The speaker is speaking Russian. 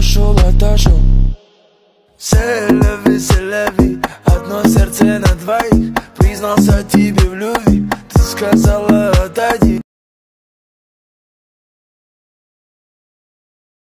отошел, отошел Селеви, селеви Одно сердце на двоих. Признался тебе в любви Ты сказала отойди.